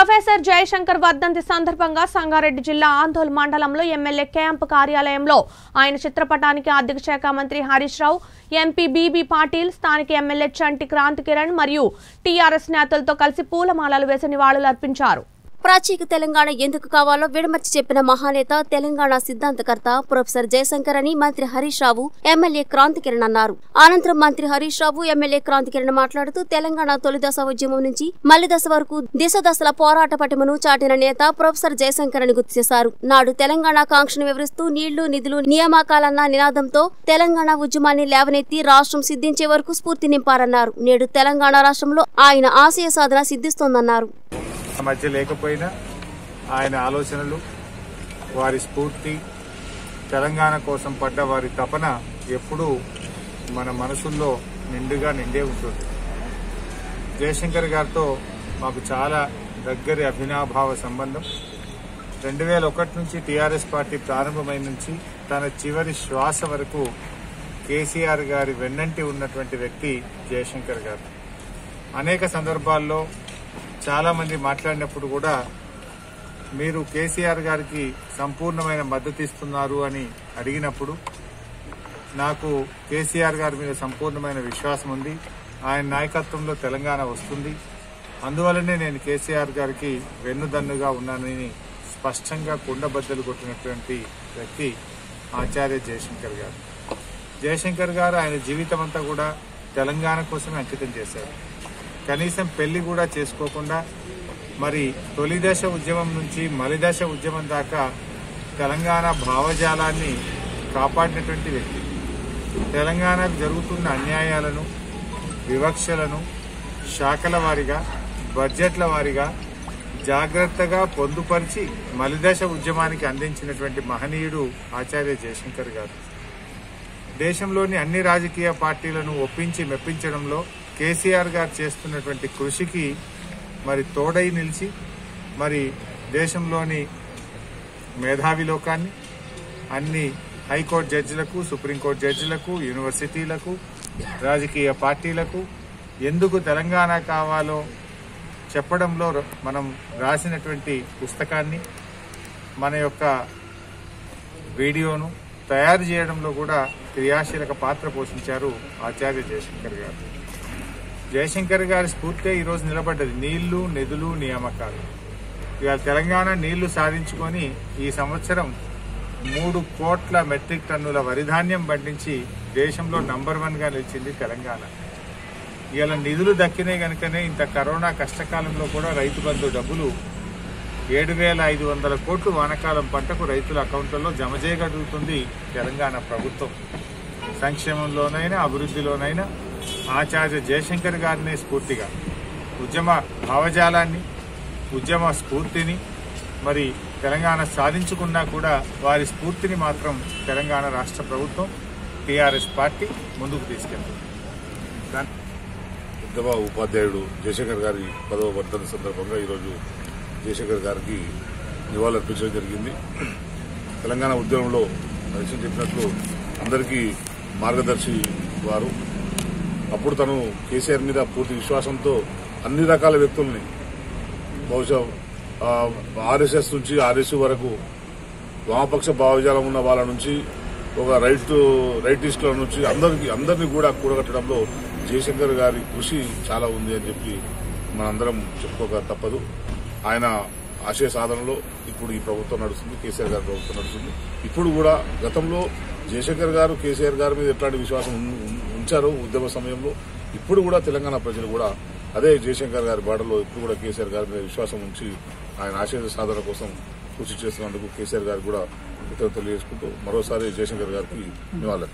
Professor Jayashankar వర్ధంతి సందర్భంగా సంగారెడ్డి జిల్లా ఆందోళన మండలంలో ఎమ్మెల్యే క్యాంపు కార్యాలయంలో ఆయన చిత్రపటానికి ఆర్థిక శాఖ మంత్రి హరీష్ రావు ఎంపీ బీబీ పాటిల్ స్థానిక ఎమ్మెల్యే చంటి క్రాంతి కిరణ్ మరియు టీఆర్ఎస్ నేతలతో కలిసి పూలమాలలు వేసి నివాళులర్పించారు. ప్రాచీక తెలంగాణ ఎందుకు కావాలో విడమర్చి చెప్పిన మహానేత తెలంగాణ సిద్ధాంతకర్త ప్రొఫెసర్ జయశంకర్ అని మంత్రి హరీష్ రావు ఎమ్మెల్యే క్రాంతి కిరణ్ అన్నారు. అనంతరం మంత్రి హరీష్ రావు ఎమ్మెల్యే క్రాంతి కిరణ్ మాట్లాడుతూ తెలంగాణ తొలిదశ ఉద్యమం నుంచి మళ్ళీ వరకు దిశ దశల పోరాట పటిమను చాటిన నేత ప్రొఫెసర్ జయశంకర్ అని గుర్తు చేశారు. నాడు తెలంగాణ కాంక్షను వివరిస్తూ నీళ్ళు నిధులు నియామకాలన్న నినాదంతో తెలంగాణ ఉద్యమాన్ని లేవనెత్తి రాష్ట్రం సిద్ధించే వరకు స్ఫూర్తి నింపారన్నారు. నేడు తెలంగాణ రాష్ట్రంలో ఆయన ఆశయ సాధన సిద్ధిస్తోందన్నారు. మధ్య లేకపోయినా ఆయన ఆలోచనలు వారి స్ఫూర్తి తెలంగాణ కోసం పడ్డ వారి తపన ఎప్పుడూ మన మనసుల్లో నిండుగా నిండే ఉంటుంది. జయశంకర్ గారితో మాకు చాలా దగ్గరి అభినాభావ సంబంధం. రెండు వేల ఒకటి నుంచి టీఆర్ఎస్ పార్టీ ప్రారంభమైన నుంచి తన చివరి శ్వాస వరకు కేసీఆర్ గారి వెన్నంటి ఉన్నటువంటి వ్యక్తి జయశంకర్ గారు. అనేక సందర్భాల్లో చాలా మంది మాట్లాడినప్పుడు కూడా మీరు కేసీఆర్ గారికి సంపూర్ణమైన మద్దతు ఇస్తున్నారు అని అడిగినప్పుడు నాకు కేసీఆర్ గారి మీద సంపూర్ణమైన విశ్వాసం ఉంది. ఆయన నాయకత్వంలో తెలంగాణ వస్తుంది. అందువలనే నేను కేసీఆర్ గారికి వెన్నుదన్నుగా ఉన్నానని స్పష్టంగా కుండబద్దలు కొట్టినటువంటి వ్యక్తి ఆచార్య జయశంకర్ గారు. జయశంకర్ గారు ఆయన జీవితం అంతా కూడా తెలంగాణ కోసమే అంకితం చేశారు. కనీసం పెళ్ళి కూడా చేసుకోకుండా మరి తొలి దశ ఉద్యమం నుంచి మలిదశ ఉద్యమం దాకా తెలంగాణ భావజాలాన్ని కాపాడినటువంటి వ్యక్తి. తెలంగాణకు జరుగుతున్న అన్యాయాలను వివక్షలను శాఖల వారిగా బడ్జెట్ల వారిగా జాగ్రత్తగా పొందుపరిచి మలిదశ ఉద్యమానికి అందించినటువంటి మహనీయుడు ఆచార్య జయశంకర్ గారు. దేశంలోని అన్ని రాజకీయ పార్టీలను ఒప్పించి మెప్పించడంలో కేసీఆర్ గారు చేస్తున్నటువంటి కృషికి మరి తోడై నిలిచి మరి దేశంలోని మేధావి లోకాన్ని అన్ని హైకోర్టు జడ్జిలకు సుప్రీంకోర్టు జడ్జిలకు యూనివర్సిటీలకు రాజకీయ పార్టీలకు ఎందుకు తెలంగాణ కావాలో చెప్పడంలో మనం రాసినటువంటి పుస్తకాన్ని మన యొక్క వీడియోను తయారు చేయడంలో కూడా క్రియాశీలక పాత్ర పోషించారు ఆచార్య జయశంకర్ గారు. జయశంకర్ గారి స్ఫూర్తే ఈరోజు నిలబడ్డది నీళ్ళు నిధులు నియామకాలు. ఇవాళ తెలంగాణ నీళ్ళు సాధించుకొని ఈ సంవత్సరం మూడు కోట్ల మెట్రిక్ టన్నుల వరిధాన్యం పండించి దేశంలో నంబర్ వన్గా నిలిచింది తెలంగాణ. ఇవాళ నిధులు దక్కినాయి కనుకనే ఇంత కరోనా కష్టకాలంలో కూడా రైతు బంధు డబ్బులు ఏడు వేల ఐదు వందల కోట్లు వానకాలం పంటకు రైతుల అకౌంట్లలో జమ చేయగలుగుతుంది తెలంగాణ ప్రభుత్వం. సంక్షేమంలోనైనా అభివృద్ధిలోనైనా ఆచార్య జయశంకర్ గారిని స్ఫూర్తిగా ఉద్యమ భావజాలాన్ని ఉద్యమ స్ఫూర్తిని మరి తెలంగాణ సాధించుకున్నా కూడా వారి స్ఫూర్తిని మాత్రం తెలంగాణ రాష్ట్ర ప్రభుత్వం టీఆర్ఎస్ పార్టీ ముందుకు తీసుకెళ్తుంది. ఉద్యమ ఉపాధ్యాయుడు జయశంకర్ గారి పదవ వర్ధన సందర్భంగా ఈరోజు జయశంకర్ గారికి నివాళులర్పించడం జరిగింది. తెలంగాణ ఉద్యమంలో మనిషి చెప్పినట్లు అందరికీ మార్గదర్శి వారు. అప్పుడు తను కేసీఆర్ మీద పూర్తి విశ్వాసంతో అన్ని రకాల వ్యక్తుల్ని బహుశా ఆర్ఎస్ఎస్ నుంచి ఆర్ఎస్ వరకు వామపక్ష భావజాలం ఉన్న వాళ్ళ నుంచి ఒక రైట్ రైటిస్టుల నుంచి అందరికి అందరినీ కూడా కూడగట్టడంలో జయశంకర్ గారి కృషి చాలా ఉంది అని చెప్పి మనందరం చెప్పుకోక తప్పదు. ఆయన ఆశయ సాధనలో ఇప్పుడు ఈ ప్రభుత్వం నడుస్తుంది కేసీఆర్ గారి ప్రభుత్వం నడుస్తుంది. ఇప్పుడు కూడా గతంలో జయశంకర్ గారు కేసీఆర్ గారి మీద ఎట్లాంటి విశ్వాసం ఉంచారు ఉంచారో ఉద్యమ సమయంలో? ఇప్పుడు కూడా తెలంగాణ ప్రజలు కూడా అదే జయశంకర్ గారి బాటలో ఇప్పుడు కూడా కేసీఆర్ గారి మీద విశ్వాసం ఉంచి ఆయన ఆశయ సాధన కోసం కృషి చేస్తున్నందుకు కేసీఆర్ గారికి కూడా కృతజ్ఞతలు తెలియజేసుకుంటూ మరోసారి జయశంకర్ గారికి నివాళులు